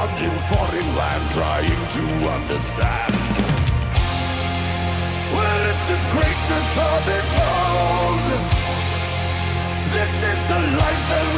around in foreign land trying to understand. Where is this greatness all been told? This is the lies that